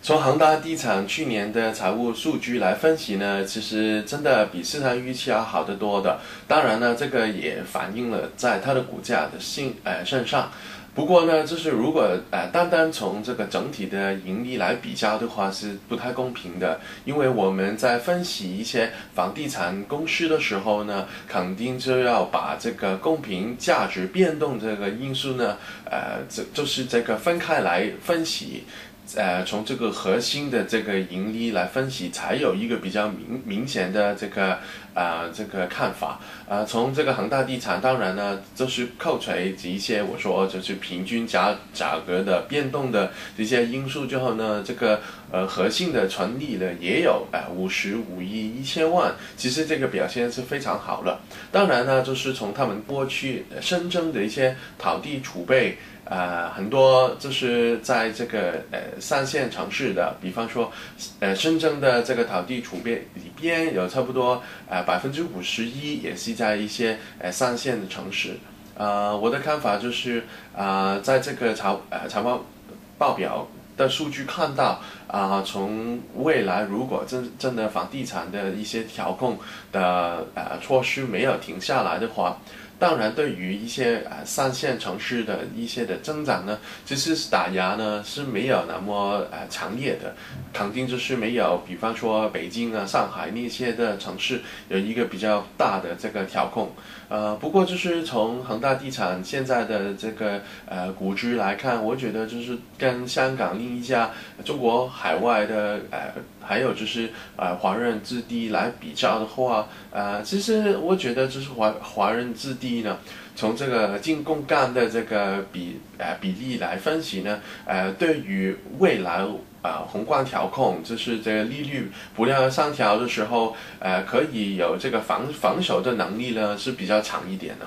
从恒大地产去年的财务数据来分析呢，其实真的比市场预期要好得多的。当然呢，这个也反映了在它的股价的性呃身上。不过呢，就是如果呃单单从这个整体的盈利来比较的话，是不太公平的。因为我们在分析一些房地产公司的时候呢，肯定就要把这个公平价值变动这个因素呢，呃，这就是这个分开来分析。呃，从这个核心的这个盈利来分析，才有一个比较明明显的这个啊这个看法。啊，从这个恒大地产，当然呢，就是扣除一些我说就是平均价价格的变动的这些因素之后呢，这个呃核心的纯利呢也有啊五十五亿一千万，其实这个表现是非常好了。当然呢，就是从他们过去深圳的一些土地储备。呃，很多就是在这个呃三线城市的，比方说，呃深圳的这个土地储备里边有差不多呃百分之五十一也是在一些呃三线的城市。呃，我的看法就是啊，在这个财呃财报报表的数据看到啊，从未来如果真真的房地产的一些调控的呃措施没有停下来的话。当然，对于一些呃三线城市的一些的增长呢，其实打压呢是没有那么呃强烈的，肯定就是没有，比方说北京啊、上海那些的城市有一个比较大的这个调控。呃，不过就是从恒大地产现在的这个呃估值来看，我觉得就是跟香港另一家中国海外的呃，还有就是呃华润置地来比较的话，呃，其实我觉得就是华华润置地一呢，从这个净杠杆的这个比呃比例来分析呢，呃，对于未来。啊，宏观调控就是这个利率不断上调的时候，呃，可以有这个防防守的能力呢，是比较强一点的。